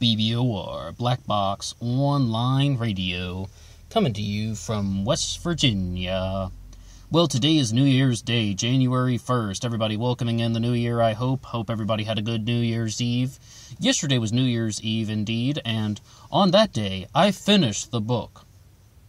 BBOR Black Box Online Radio, coming to you from West Virginia. Well, today is New Year's Day, January 1st. Everybody welcoming in the new year, I hope. Hope everybody had a good New Year's Eve. Yesterday was New Year's Eve, indeed, and on that day, I finished the book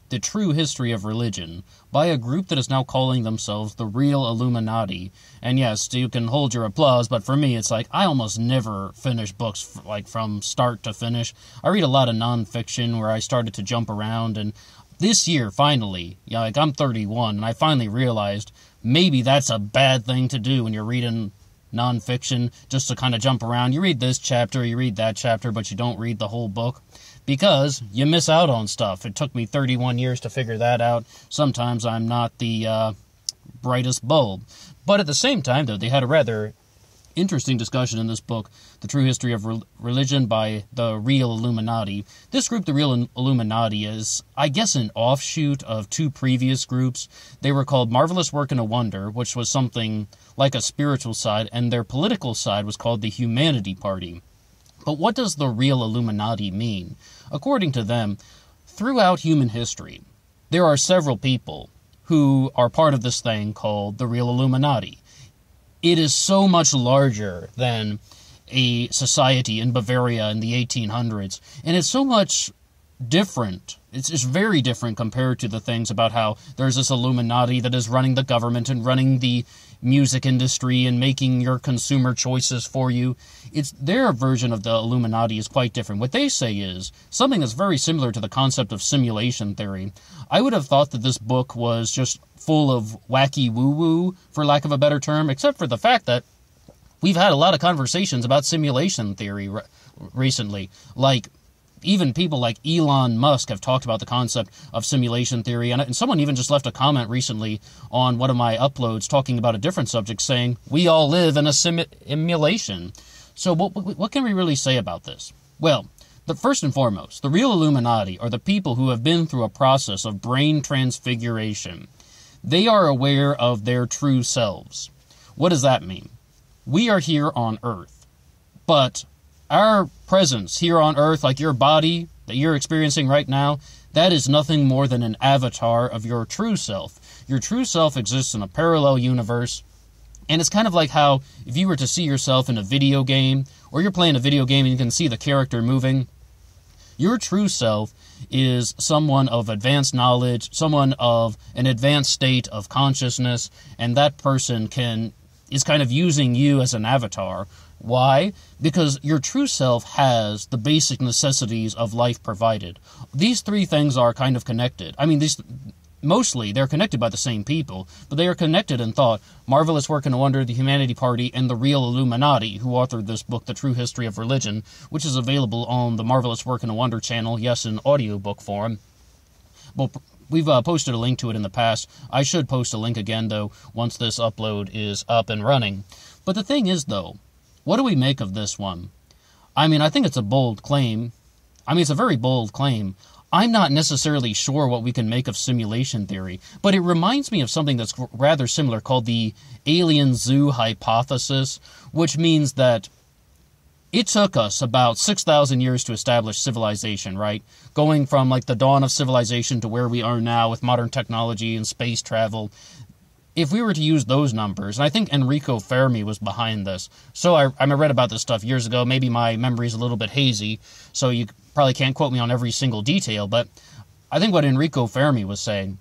the True History of Religion by a group that is now calling themselves the Real Illuminati. And yes, you can hold your applause, but for me, it's like I almost never finish books like from start to finish. I read a lot of nonfiction where I started to jump around, and this year, finally, yeah, like I'm 31, and I finally realized maybe that's a bad thing to do when you're reading nonfiction just to kind of jump around. You read this chapter, you read that chapter, but you don't read the whole book because you miss out on stuff. It took me 31 years to figure that out. Sometimes I'm not the uh, brightest bulb. But at the same time, though, they had a rather interesting discussion in this book, The True History of Re- Religion by the Real Illuminati. This group, the Real Illuminati, is, I guess, an offshoot of two previous groups. They were called Marvelous Work and a Wonder, which was something like a spiritual side, and their political side was called the Humanity Party. But what does the real Illuminati mean? According to them, throughout human history, there are several people who are part of this thing called the real Illuminati. It is so much larger than a society in Bavaria in the 1800s, and it's so much different. It's, it's very different compared to the things about how there's this Illuminati that is running the government and running the music industry and making your consumer choices for you. It's their version of the Illuminati is quite different. What they say is something that's very similar to the concept of simulation theory. I would have thought that this book was just full of wacky woo woo, for lack of a better term, except for the fact that we've had a lot of conversations about simulation theory re- recently. Like, even people like Elon Musk have talked about the concept of simulation theory, and, and someone even just left a comment recently on one of my uploads talking about a different subject, saying we all live in a simulation. So, what, what can we really say about this? Well, the first and foremost, the real Illuminati are the people who have been through a process of brain transfiguration. They are aware of their true selves. What does that mean? We are here on Earth, but our presence here on earth, like your body that you're experiencing right now, that is nothing more than an avatar of your true self. Your true self exists in a parallel universe. And it's kind of like how if you were to see yourself in a video game, or you're playing a video game and you can see the character moving, your true self is someone of advanced knowledge, someone of an advanced state of consciousness, and that person can is kind of using you as an avatar why? Because your true self has the basic necessities of life provided. These three things are kind of connected. I mean, these mostly they're connected by the same people, but they are connected in thought. Marvelous Work and Wonder, the Humanity Party, and the Real Illuminati, who authored this book, The True History of Religion, which is available on the Marvelous Work and Wonder channel, yes, in audiobook form. Well, we've uh, posted a link to it in the past. I should post a link again, though, once this upload is up and running. But the thing is, though, what do we make of this one? I mean, I think it's a bold claim. I mean, it's a very bold claim. I'm not necessarily sure what we can make of simulation theory, but it reminds me of something that's rather similar called the alien zoo hypothesis, which means that it took us about 6,000 years to establish civilization, right? Going from like the dawn of civilization to where we are now with modern technology and space travel if we were to use those numbers, and I think Enrico Fermi was behind this. So I, I read about this stuff years ago. Maybe my memory is a little bit hazy, so you probably can't quote me on every single detail. But I think what Enrico Fermi was saying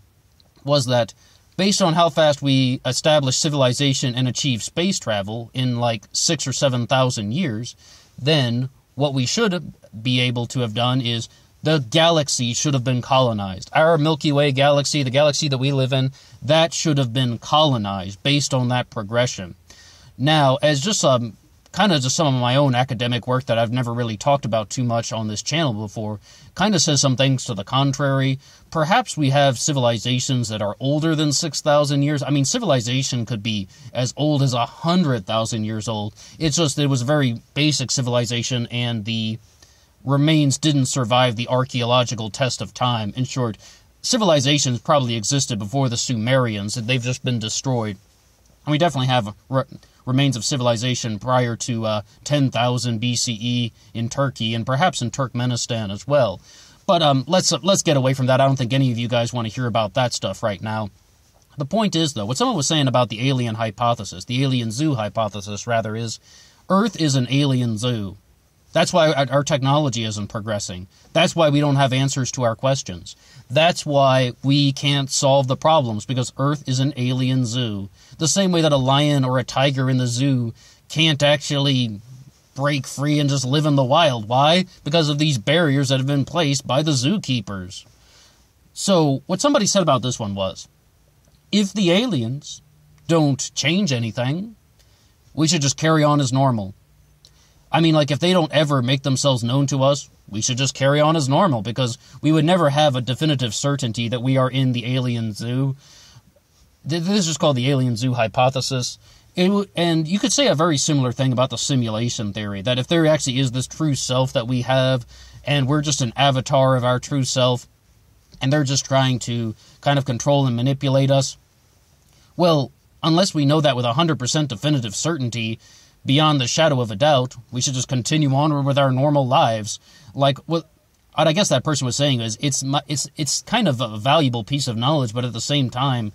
was that based on how fast we establish civilization and achieve space travel in like six or seven thousand years, then what we should be able to have done is the galaxy should have been colonized. Our Milky Way galaxy, the galaxy that we live in, that should have been colonized based on that progression. Now, as just um, kind of just some of my own academic work that I've never really talked about too much on this channel before, kind of says some things to the contrary. Perhaps we have civilizations that are older than 6,000 years. I mean, civilization could be as old as 100,000 years old. It's just it was a very basic civilization and the remains didn't survive the archaeological test of time. In short, civilizations probably existed before the Sumerians, and they've just been destroyed. And we definitely have re- remains of civilization prior to uh, 10,000 BCE in Turkey and perhaps in Turkmenistan as well. But um, let's uh, let's get away from that. I don't think any of you guys want to hear about that stuff right now. The point is, though, what someone was saying about the alien hypothesis, the alien zoo hypothesis, rather, is Earth is an alien zoo. That's why our technology isn't progressing. That's why we don't have answers to our questions. That's why we can't solve the problems because Earth is an alien zoo. The same way that a lion or a tiger in the zoo can't actually break free and just live in the wild. Why? Because of these barriers that have been placed by the zookeepers. So, what somebody said about this one was if the aliens don't change anything, we should just carry on as normal. I mean, like, if they don't ever make themselves known to us, we should just carry on as normal because we would never have a definitive certainty that we are in the alien zoo. This is called the alien zoo hypothesis. It, and you could say a very similar thing about the simulation theory that if there actually is this true self that we have, and we're just an avatar of our true self, and they're just trying to kind of control and manipulate us, well, unless we know that with 100% definitive certainty, beyond the shadow of a doubt, we should just continue onward with our normal lives. Like what I guess that person was saying is it's it's it's kind of a valuable piece of knowledge, but at the same time,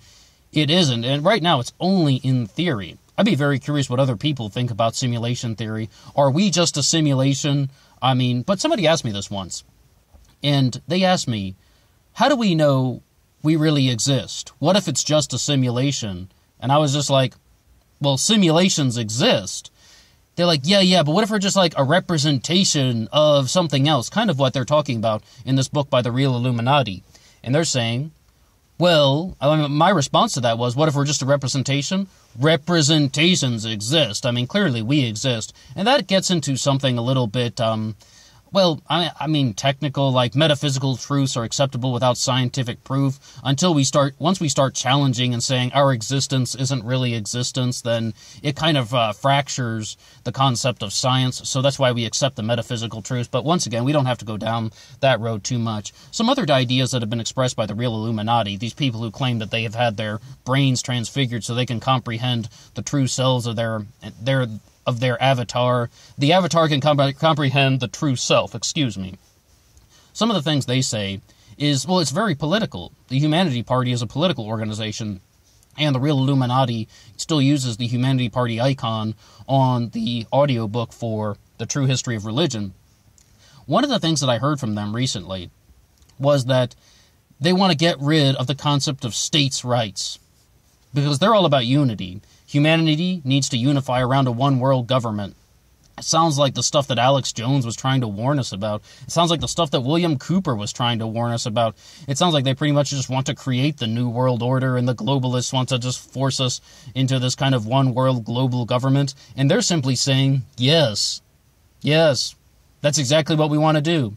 it isn't. And right now, it's only in theory. I'd be very curious what other people think about simulation theory. Are we just a simulation? I mean, but somebody asked me this once, and they asked me, "How do we know we really exist? What if it's just a simulation?" And I was just like, "Well, simulations exist." They're like, yeah, yeah, but what if we're just like a representation of something else? Kind of what they're talking about in this book by the Real Illuminati. And they're saying, well, I mean, my response to that was, what if we're just a representation? Representations exist. I mean, clearly we exist. And that gets into something a little bit, um, well, I, I mean, technical, like metaphysical truths are acceptable without scientific proof. Until we start, once we start challenging and saying our existence isn't really existence, then it kind of uh, fractures the concept of science. So that's why we accept the metaphysical truths. But once again, we don't have to go down that road too much. Some other ideas that have been expressed by the real Illuminati, these people who claim that they have had their brains transfigured so they can comprehend the true selves of their their of their avatar. The avatar can comp- comprehend the true self, excuse me. Some of the things they say is, well, it's very political. The Humanity Party is a political organization, and the real Illuminati still uses the Humanity Party icon on the audiobook for The True History of Religion. One of the things that I heard from them recently was that they want to get rid of the concept of states' rights because they're all about unity. Humanity needs to unify around a one world government. It sounds like the stuff that Alex Jones was trying to warn us about. It sounds like the stuff that William Cooper was trying to warn us about. It sounds like they pretty much just want to create the new world order and the globalists want to just force us into this kind of one world global government. And they're simply saying, yes, yes, that's exactly what we want to do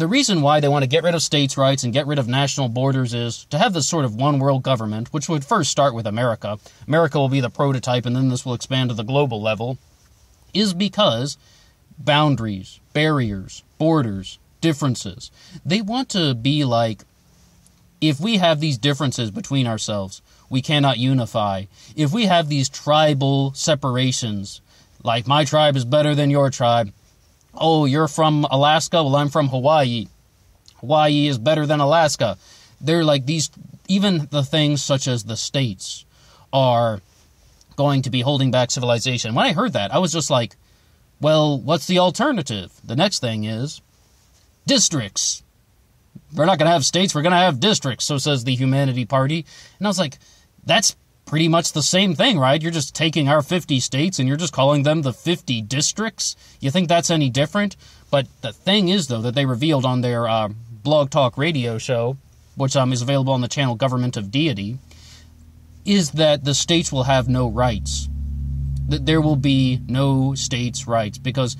the reason why they want to get rid of states' rights and get rid of national borders is to have this sort of one world government, which would first start with America. America will be the prototype, and then this will expand to the global level, is because boundaries, barriers, borders, differences. They want to be like if we have these differences between ourselves, we cannot unify. If we have these tribal separations, like my tribe is better than your tribe, oh, you're from Alaska? Well, I'm from Hawaii. Hawaii is better than Alaska. They're like these, even the things such as the states are going to be holding back civilization. When I heard that, I was just like, well, what's the alternative? The next thing is districts. We're not going to have states, we're going to have districts, so says the Humanity Party. And I was like, that's pretty much the same thing, right? You're just taking our 50 states and you're just calling them the 50 districts. You think that's any different? But the thing is, though, that they revealed on their uh, blog talk radio show, which um, is available on the channel Government of Deity, is that the states will have no rights. That there will be no states' rights because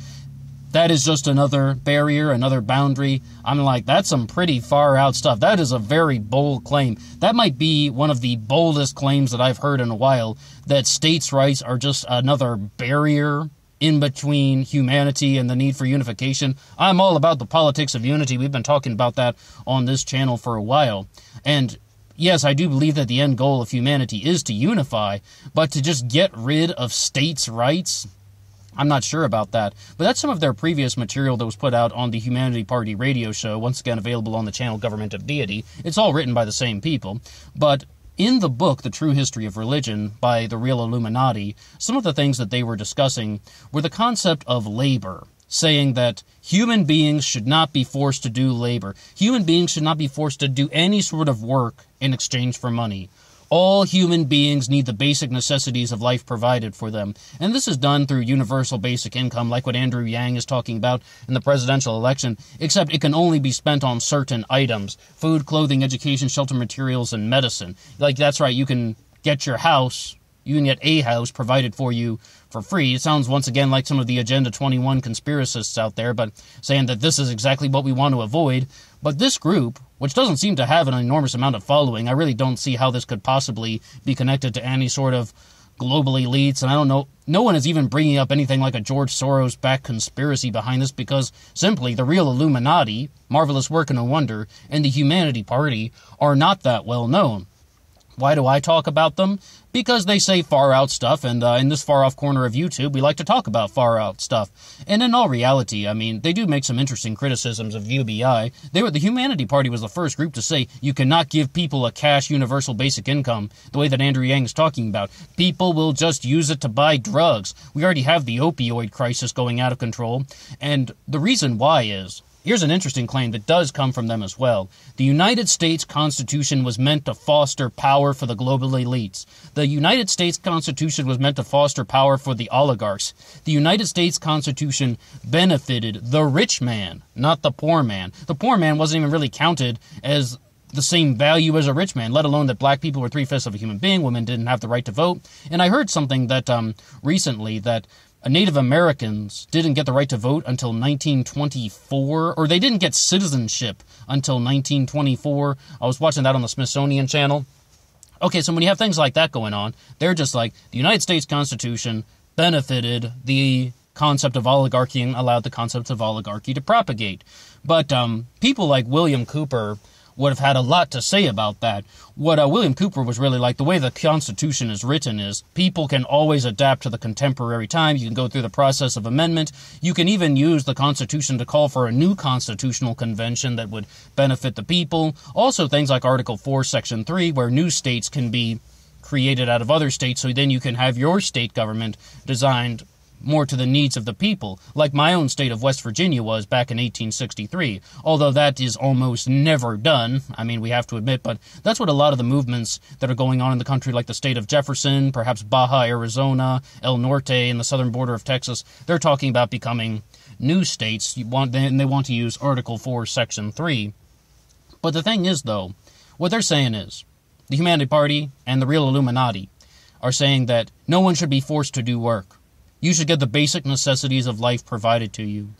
that is just another barrier, another boundary. I'm like, that's some pretty far out stuff. That is a very bold claim. That might be one of the boldest claims that I've heard in a while that states' rights are just another barrier in between humanity and the need for unification. I'm all about the politics of unity. We've been talking about that on this channel for a while. And yes, I do believe that the end goal of humanity is to unify, but to just get rid of states' rights, I'm not sure about that. But that's some of their previous material that was put out on the Humanity Party radio show, once again available on the channel Government of Deity. It's all written by the same people. But in the book, The True History of Religion, by the Real Illuminati, some of the things that they were discussing were the concept of labor saying that human beings should not be forced to do labor. Human beings should not be forced to do any sort of work in exchange for money. All human beings need the basic necessities of life provided for them. And this is done through universal basic income, like what Andrew Yang is talking about in the presidential election, except it can only be spent on certain items food, clothing, education, shelter materials, and medicine. Like, that's right, you can get your house, you can get a house provided for you for free. It sounds once again like some of the Agenda 21 conspiracists out there, but saying that this is exactly what we want to avoid. But this group, which doesn't seem to have an enormous amount of following, I really don't see how this could possibly be connected to any sort of global elites. And I don't know, no one is even bringing up anything like a George Soros backed conspiracy behind this because simply the real Illuminati, Marvelous Work and a Wonder, and the Humanity Party are not that well known. Why do I talk about them? Because they say far out stuff, and uh, in this far off corner of YouTube, we like to talk about far out stuff. And in all reality, I mean, they do make some interesting criticisms of UBI. They were the Humanity Party was the first group to say you cannot give people a cash universal basic income the way that Andrew Yang is talking about. People will just use it to buy drugs. We already have the opioid crisis going out of control, and the reason why is Here's an interesting claim that does come from them as well. The United States Constitution was meant to foster power for the global elites. The United States Constitution was meant to foster power for the oligarchs. The United States Constitution benefited the rich man, not the poor man. The poor man wasn't even really counted as the same value as a rich man, let alone that black people were three fifths of a human being, women didn't have the right to vote. And I heard something that um, recently that Native Americans didn't get the right to vote until 1924, or they didn't get citizenship until 1924. I was watching that on the Smithsonian Channel. Okay, so when you have things like that going on, they're just like the United States Constitution benefited the concept of oligarchy and allowed the concept of oligarchy to propagate. But um, people like William Cooper would have had a lot to say about that. What uh, William Cooper was really like, the way the Constitution is written is people can always adapt to the contemporary time. You can go through the process of amendment. You can even use the Constitution to call for a new constitutional convention that would benefit the people. Also, things like Article 4, Section 3, where new states can be created out of other states, so then you can have your state government designed more to the needs of the people, like my own state of West Virginia was back in 1863. Although that is almost never done, I mean, we have to admit, but that's what a lot of the movements that are going on in the country, like the state of Jefferson, perhaps Baja, Arizona, El Norte, and the southern border of Texas, they're talking about becoming new states, want, and they want to use Article 4, Section 3. But the thing is, though, what they're saying is the Humanity Party and the real Illuminati are saying that no one should be forced to do work you should get the basic necessities of life provided to you.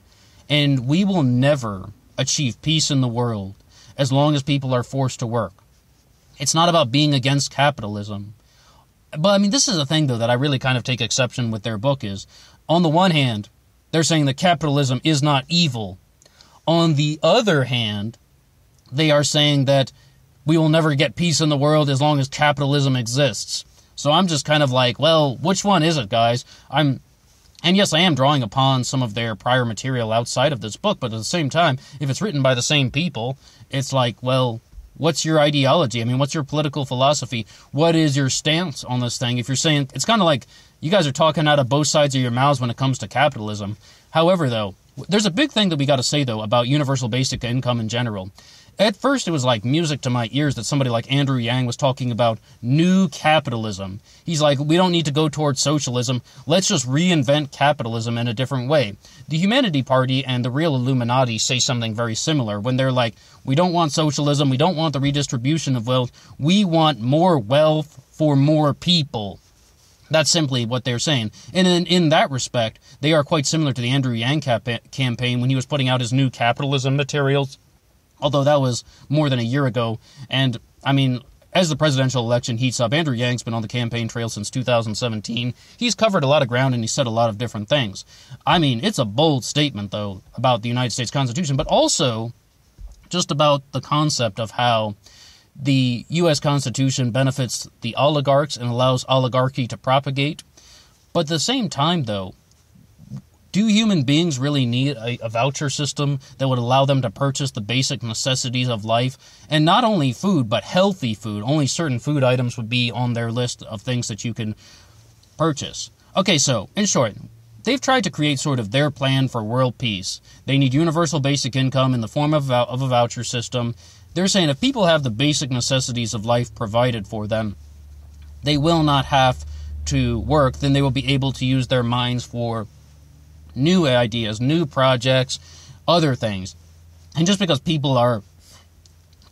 And we will never achieve peace in the world as long as people are forced to work. It's not about being against capitalism. But I mean, this is a thing, though, that I really kind of take exception with their book is on the one hand, they're saying that capitalism is not evil. On the other hand, they are saying that we will never get peace in the world as long as capitalism exists. So I'm just kind of like, well, which one is it, guys? I'm and yes, I am drawing upon some of their prior material outside of this book, but at the same time, if it's written by the same people, it's like, well, what's your ideology? I mean, what's your political philosophy? What is your stance on this thing? If you're saying, it's kind of like you guys are talking out of both sides of your mouths when it comes to capitalism. However, though, there's a big thing that we got to say, though, about universal basic income in general. At first, it was like music to my ears that somebody like Andrew Yang was talking about new capitalism. He's like, we don't need to go towards socialism. Let's just reinvent capitalism in a different way. The Humanity Party and the real Illuminati say something very similar when they're like, we don't want socialism, we don't want the redistribution of wealth, we want more wealth for more people. That's simply what they're saying. And in, in that respect, they are quite similar to the Andrew Yang cap- campaign when he was putting out his new capitalism materials although that was more than a year ago. And I mean, as the presidential election heats up, Andrew Yang's been on the campaign trail since 2017. He's covered a lot of ground and he said a lot of different things. I mean, it's a bold statement, though, about the United States Constitution, but also just about the concept of how the U.S. Constitution benefits the oligarchs and allows oligarchy to propagate. But at the same time, though, do human beings really need a, a, voucher system that would allow them to purchase the basic necessities of life? And not only food, but healthy food. Only certain food items would be on their list of things that you can purchase. Okay, so, in short, they've tried to create sort of their plan for world peace. They need universal basic income in the form of, of a voucher system. They're saying if people have the basic necessities of life provided for them, they will not have to work, then they will be able to use their minds for new ideas, new projects, other things. And just because people are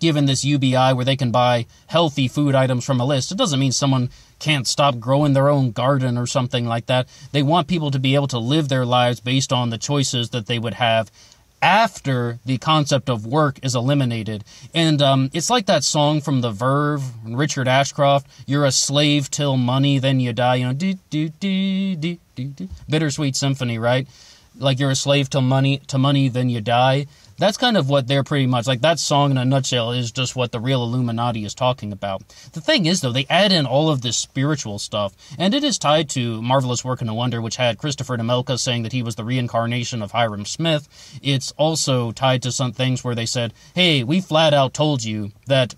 given this UBI where they can buy healthy food items from a list, it doesn't mean someone can't stop growing their own garden or something like that. They want people to be able to live their lives based on the choices that they would have after the concept of work is eliminated. And um, it's like that song from The Verve, Richard Ashcroft, You're a slave till money, then you die. You know, do, do, do, do, do, do. Bittersweet Symphony, right? Like you're a slave till money, to money, then you die. That's kind of what they're pretty much like. That song in a nutshell is just what the real Illuminati is talking about. The thing is, though, they add in all of this spiritual stuff, and it is tied to Marvelous Work and a Wonder, which had Christopher Nemelka saying that he was the reincarnation of Hyrum Smith. It's also tied to some things where they said, hey, we flat out told you that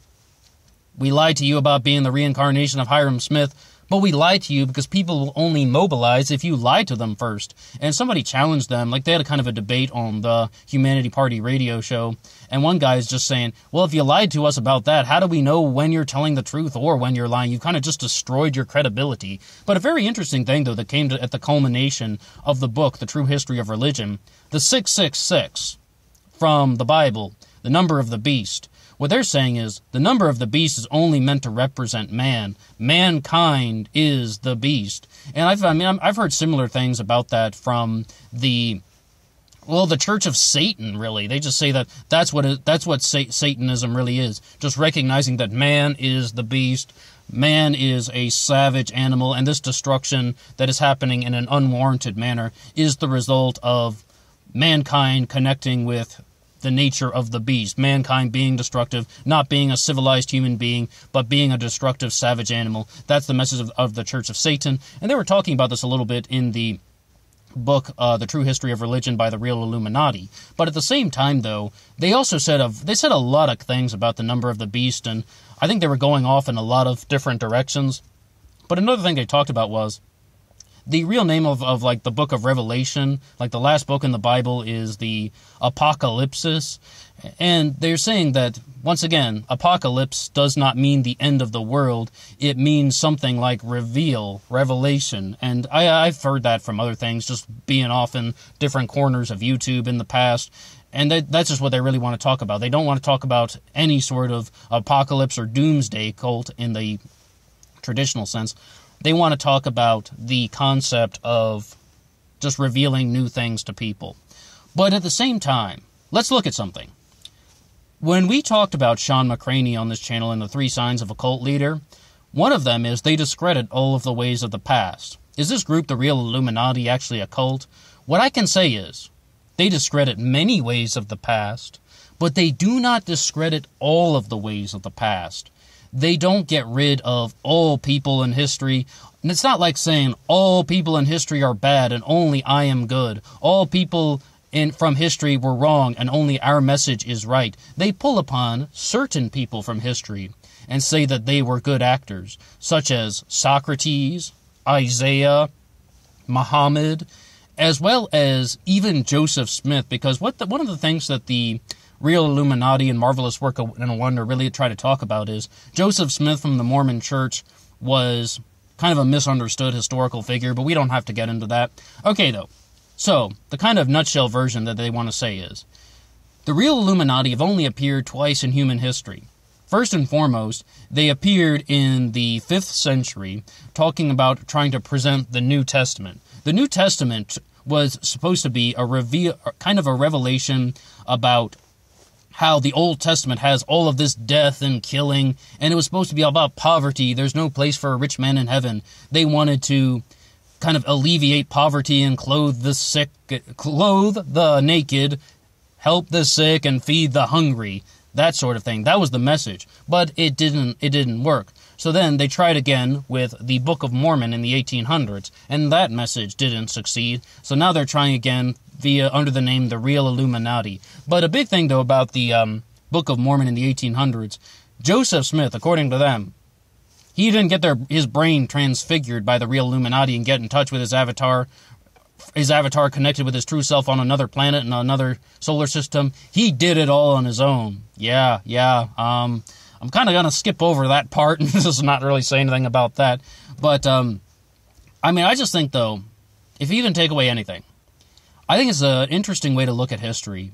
we lied to you about being the reincarnation of Hyrum Smith but we lied to you because people will only mobilize if you lie to them first. And somebody challenged them, like they had a kind of a debate on the Humanity Party radio show. And one guy is just saying, well, if you lied to us about that, how do we know when you're telling the truth or when you're lying? You've kind of just destroyed your credibility. But a very interesting thing, though, that came to, at the culmination of the book, The True History of Religion, the 666 from the Bible, the number of the beast, what they're saying is the number of the beast is only meant to represent man. Mankind is the beast. And I've, I mean, I've heard similar things about that from the well, the Church of Satan, really. They just say that that's what it, that's what Satanism really is. Just recognizing that man is the beast, man is a savage animal, and this destruction that is happening in an unwarranted manner is the result of mankind connecting with the nature of the beast. Mankind being destructive, not being a civilized human being, but being a destructive savage animal. That's the message of, of the Church of Satan. And they were talking about this a little bit in the book uh, the true history of religion by the real illuminati but at the same time though they also said of they said a lot of things about the number of the beast and i think they were going off in a lot of different directions but another thing they talked about was the real name of, of like the book of Revelation, like the last book in the Bible, is the Apocalypsis. And they're saying that, once again, apocalypse does not mean the end of the world. It means something like reveal, revelation. And I, I've heard that from other things, just being off in different corners of YouTube in the past. And that, that's just what they really want to talk about. They don't want to talk about any sort of apocalypse or doomsday cult in the traditional sense they want to talk about the concept of just revealing new things to people. But at the same time, let's look at something. When we talked about Sean McCraney on this channel and the three signs of a cult leader, one of them is they discredit all of the ways of the past. Is this group, the real Illuminati, actually a cult? What I can say is, they discredit many ways of the past, but they do not discredit all of the ways of the past they don't get rid of all people in history. And it's not like saying all people in history are bad and only I am good. All people in from history were wrong and only our message is right. They pull upon certain people from history and say that they were good actors, such as Socrates, Isaiah, Muhammad, as well as even Joseph Smith, because what the, one of the things that the real Illuminati and marvelous work and wonder really try to talk about is Joseph Smith from the Mormon Church was kind of a misunderstood historical figure, but we don't have to get into that. Okay, though. So, the kind of nutshell version that they want to say is the real Illuminati have only appeared twice in human history. First and foremost, they appeared in the 5th century talking about trying to present the New Testament. The New Testament was supposed to be a reveal, kind of a revelation about how the Old Testament has all of this death and killing, and it was supposed to be about poverty. There's no place for a rich man in heaven. They wanted to kind of alleviate poverty and clothe the sick, clothe the naked, help the sick, and feed the hungry. that sort of thing. That was the message, but it didn't it didn't work. So then they tried again with the Book of Mormon in the 1800s, and that message didn't succeed. So now they're trying again via under the name the Real Illuminati. But a big thing though about the um, Book of Mormon in the 1800s, Joseph Smith, according to them, he didn't get their his brain transfigured by the real Illuminati and get in touch with his avatar his avatar connected with his true self on another planet and another solar system. He did it all on his own. Yeah, yeah. Um, I'm kind of gonna skip over that part and just not really say anything about that. But um, I mean, I just think though, if you can take away anything, I think it's an interesting way to look at history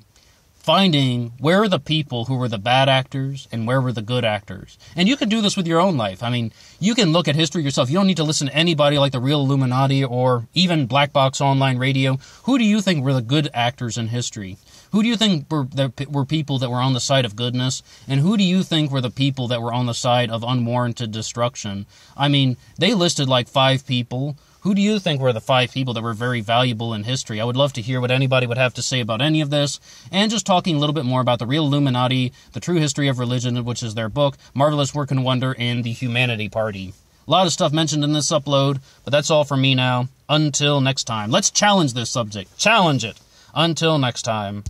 finding where are the people who were the bad actors and where were the good actors. And you can do this with your own life. I mean, you can look at history yourself. You don't need to listen to anybody like the real Illuminati or even Black Box Online Radio. Who do you think were the good actors in history? Who do you think were, were people that were on the side of goodness? And who do you think were the people that were on the side of unwarranted destruction? I mean, they listed like five people who do you think were the five people that were very valuable in history? I would love to hear what anybody would have to say about any of this, and just talking a little bit more about the real Illuminati, the true history of religion, which is their book, Marvelous Work and Wonder, and the Humanity Party. A lot of stuff mentioned in this upload, but that's all for me now. Until next time. Let's challenge this subject. Challenge it. Until next time.